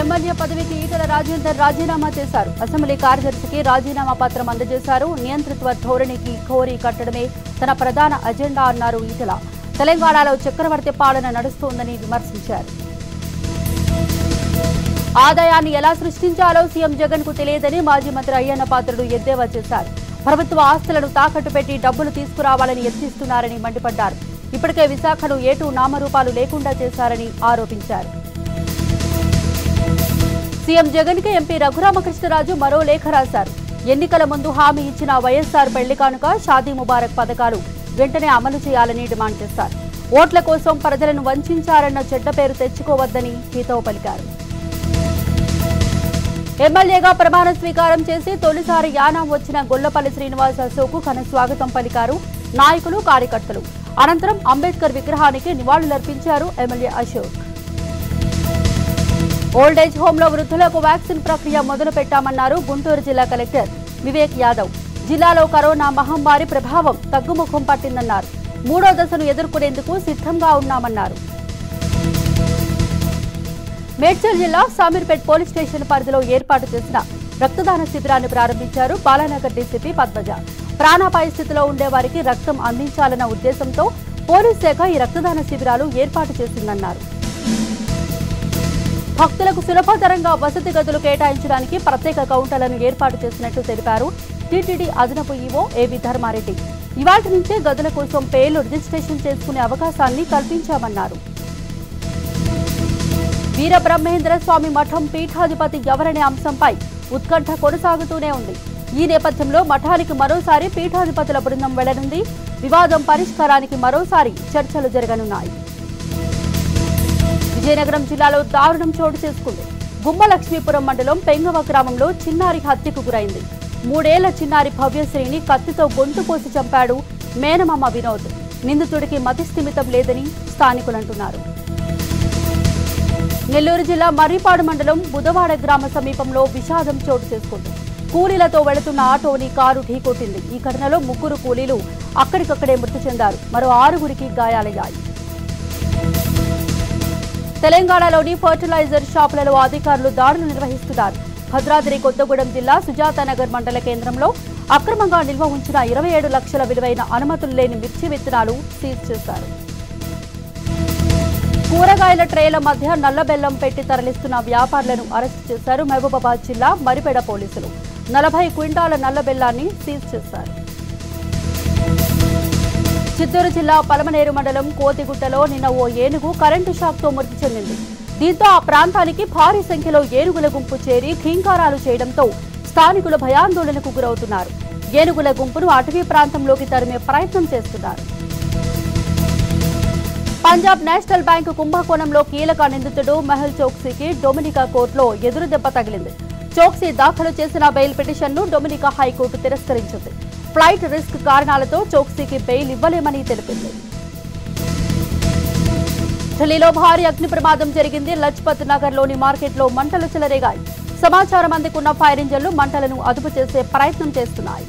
MLA పదవికి ఈటల రాజేందర్ రాజీనామా చేశారు. అసెంబ్లీ కార్యదర్శికి రాజీనామా పత్రం అందజేశారు. నియంతృత్వ ధోరణికి ఘోరీ కట్టడమే తన ప్రధాన అజెండా అన్నారు ఈటల తెలంగాణలో చక్రవర్తి పాలన నడుస్తోందని విమర్శించారు. ఆదాయాన్ని ఎలా సృష్టించాలో సీఎం జగన్కు తెలియదని మాజీ మంత్రి అయ్యన్న పాత్రుడు ఎద్దేవా చేశారు. ప్రభుత్వ ఆస్తులను తాకట్టు పెట్టి డబ్బులు తీసుకురావాలని యత్నిస్తున్నారని మండిపడ్డారు. ఇప్పటికే విశాఖను ఏటూ నామరూపాలు లేకుండా చేశారని ఆరోపించారు. సీఎం జగన్కి ఎంపీ రఘురామకృష్ణరాజు మరో లేఖ రాశారు. ఎన్నికల ముందు హామీ ఇచ్చిన వైఎస్ఆర్ పెళ్ళి కానుక షాదీ ముబారక్ పథకాలు వెంటనే అమలు చేయాలని డిమాండ్ చేశారు. ఓట్ల కోసం ప్రజలను వంచారన్న చెడ్డ పేరు తెచ్చుకోవద్దని హితవు పలికారు. ఎమ్మెల్యేగా ప్రమాణ స్వీకారం చేసి తొలిసారి యానాం వచ్చిన గొల్లపల్లి శ్రీనివాస్ అశోక్ ఘన స్వాగతం పలికారు నాయకులు కార్యకర్తలు. అనంతరం అంబేద్కర్ విగ్రహానికి నివాళులర్పించారు ఎమ్మెల్యే అశోక్. ఓల్డేజ్ హోంలో వృద్ధులకు వ్యాక్సిన్ ప్రక్రియ మొదలు పెట్టామన్నారు గుంటూరు జిల్లా కలెక్టర్ వివేక్ యాదవ్. జిల్లాలో కరోనా మహమ్మారి ప్రభావం తగ్గుముఖం పట్టిందన్నారు. మూడో దశను ఎదుర్కొనేందుకు సిద్ధంగా ఉన్నామన్నారు. మేడ్చల్ జిల్లా సామీర్పేట్ పోలీస్ స్టేషన్ పరిధిలో ఏర్పాటు చేసిన రక్తదాన శిబిరాన్ని ప్రారంభించారు బాలానగర్ డీసీపీ పద్మజ. ప్రాణాపాయ స్థితిలో ఉండే వారికి రక్తం అందించాలన్న ఉద్దేశంతో పోలీస్ శాఖ ఈ రక్తదాన శిబిరాలు ఏర్పాటు చేసిందన్నారు. భక్తులకు సులభతరంగా వసతి గదులు కేటాయించడానికి ప్రత్యేక కౌంటర్లను ఏర్పాటు చేసినట్లు తెలిపారు. టీటీడీ అదనపు ఈవో ఏవి ధర్మారెడ్డి. ఇవాటి నుంచే గదుల కోసం పేర్లు రిజిస్ట్రేషన్ చేసుకునే అవకాశాన్ని కల్పించామన్నారు. వీరబ్రహ్మేంద్ర స్వామి మఠం పీఠాధిపతి ఎవరనే అంశంపై ఉత్కంఠ కొనసాగుతూనే ఉంది. ఈ నేపథ్యంలో మఠానికి మరోసారి పీఠాధిపతుల బృందం వెళ్ళనుంది. వివాదం పరిష్కారానికి మరోసారి చర్చలు జరగనున్నాయి. విజయనగరం జిల్లాలో దారుణం చోటు చేసుకుంది. గుమ్మలక్ష్మీపురం మండలం పెంగవ గ్రామంలో చిన్నారి హత్యకు గురైంది. మూడేళ్ళ చిన్నారి భవ్యశ్రీని కత్తితో గొంతు కోసి చంపాడు మేనమామ వినోద్. నిందితుడికి మతిస్థిమితం లేదని స్థానికులంటున్నారు. నెల్లూరు జిల్లా మర్రిపాడు మండలం బుధవాడ గ్రామ సమీపంలో విషాదం చోటు చేసుకుంది. కూలీలతో వెళుతున్న ఆటోని కారు ఢీకొట్టింది. ఈ ఘటనలో ముగ్గురు కూలీలు అక్కడికక్కడే మృతి చెందారు. మరో ఆరుగురికి గాయాలయ్యాయి. తెలంగాణలోని ఫర్టిలైజర్ షాపులలో అధికారులు దాడులు నిర్వహిస్తున్నారు. భద్రాద్రి కొత్తగూడెం జిల్లా సుజాతానగర్ మండల కేంద్రంలో అక్రమంగా నిల్వ ఉంచిన ఇరవై ఏడు లక్షల విలువైన అనుమతులు లేని మిర్చి విత్తనాలు సీజ్ చేశారు. కూరగాయల ట్రేల మధ్య నల్లబెల్లం పెట్టి తరలిస్తున్న వ్యాపారులను అరెస్టు చేశారు మహబూబాబాద్ జిల్లా మరిపేడ పోలీసులు. నలభై క్వింటాల నల్లబెల్లాన్ని సీజ్ చేశారు. చిత్తూరు జిల్లా పలమనేరు మండలం కోతిగుట్టలో నిన్న ఓ ఏనుగు కరెంటు షాక్తో మృతి చెందింది. దీంతో ఆ ప్రాంతానికి భారీ సంఖ్యలో ఏనుగుల గుంపు చేరి ఘీంకారాలు చేయడంతో స్థానికులు భయాందోళనకు గురవుతున్నారు. ఏనుగుల గుంపును అటవీ ప్రాంతంలోకి తరిమే ప్రయత్నం చేస్తున్నారు. పంజాబ్ నేషనల్ బ్యాంకు కుంభకోణంలో కీలక నిందితుడు మెహల్ చోక్సీకి డొమినికా కోర్టులో ఎదురుదెబ్బ తగిలింది. చోక్సీ దాఖలు చేసిన బెయిల్ పిటిషన్ను డొమినికా హైకోర్టు తిరస్కరించింది. ఫ్లైట్ రిస్క్ కారణాలతో చోక్సీకి బెయిల్ ఇవ్వలేమని తెలిపింది. ఢిల్లీలో భారీ అగ్ని ప్రమాదం జరిగింది. లజ్పత్ నగర్లోని మార్కెట్లో మంటలు చెలరేగాయి. సమాచారం అందుకున్న ఫైర్ ఇంజన్లు మంటలను అదుపు చేసే ప్రయత్నం చేస్తున్నాయి.